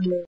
Yeah.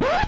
What?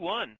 one